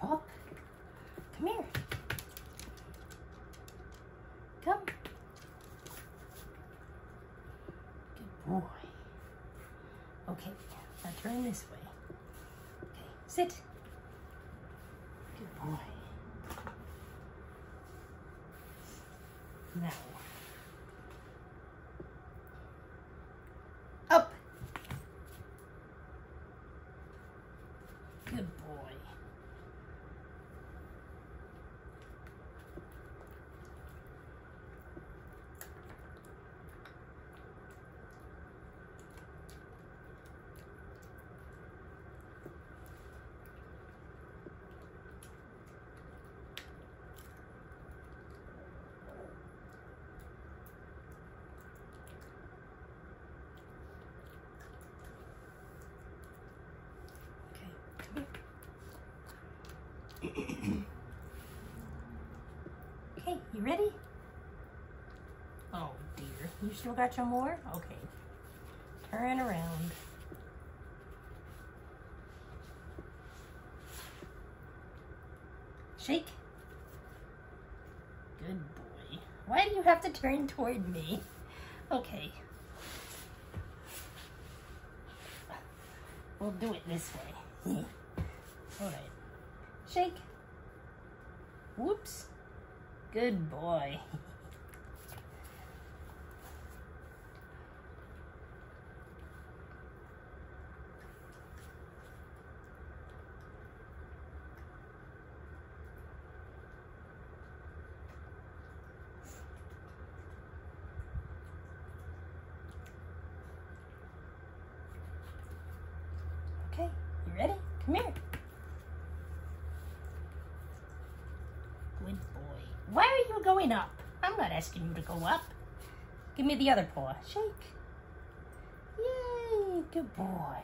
Pop. Come here. Come. Good boy. Okay, now turn this way. Okay, sit. Good boy. Now. Up. Good boy. Okay, come here. okay, you ready? Oh dear, you still got your more? Okay. Turn around. Shake. Good boy. Why do you have to turn toward me? Okay. We'll do it this way. All right. Shake. Whoops. Good boy. Okay, you ready? Come here. Good boy. Why are you going up? I'm not asking you to go up. Give me the other paw. Shake. Yay, good boy.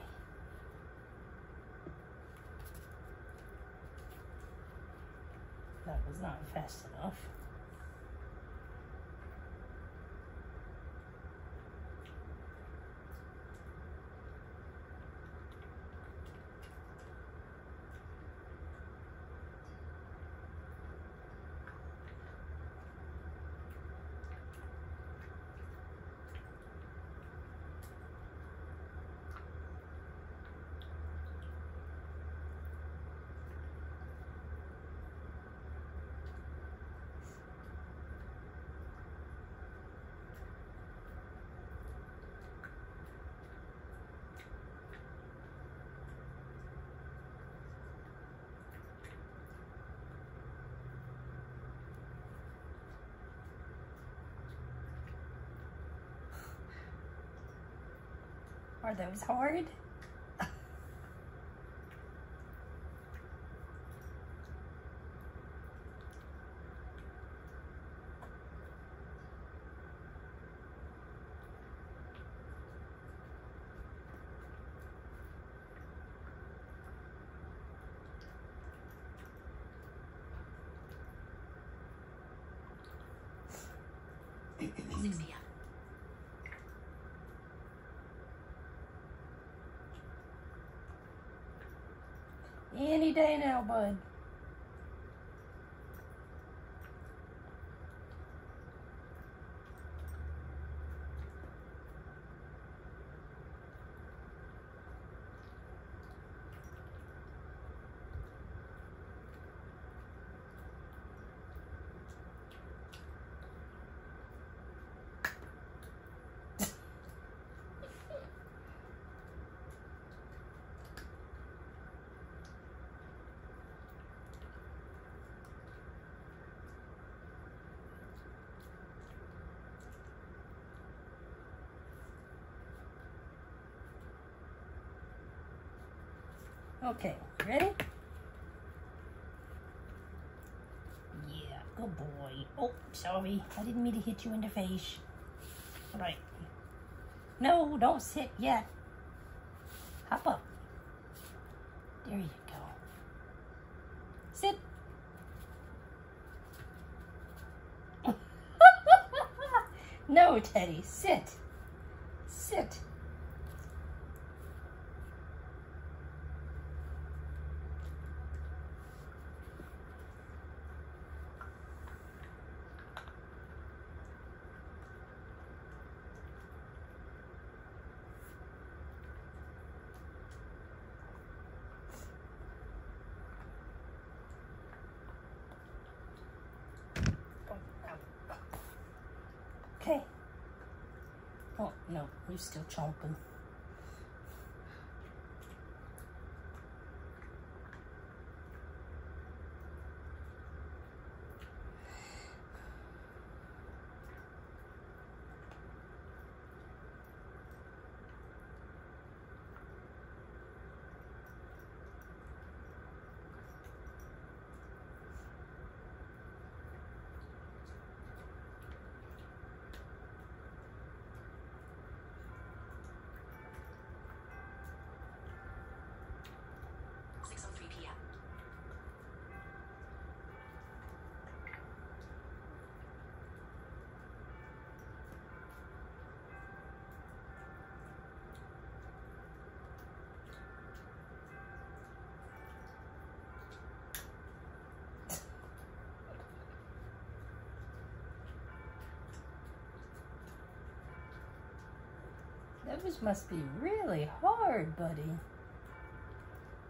That was not fast enough. Are those hard? Zigzag. Day now, bud. Okay, ready? Yeah, good boy. Oh, sorry. I didn't mean to hit you in the face. All right. No, don't sit yet. Hop up. There you go. Sit. no, Teddy, sit. Sit. Okay. Oh, no, you're still chomping. Those must be really hard, buddy.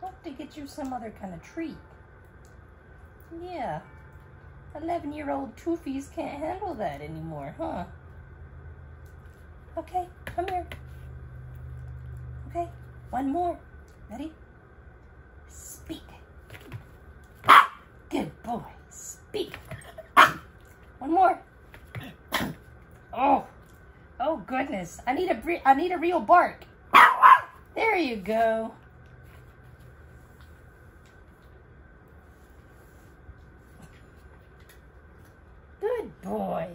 I'll have to get you some other kind of treat. Yeah. 11 year old toofies can't handle that anymore, huh? Okay, come here. Okay, one more. Ready? Speak. Good boy. Speak. One more. Oh. Oh goodness. I need a I need a real bark. There you go. Good boy.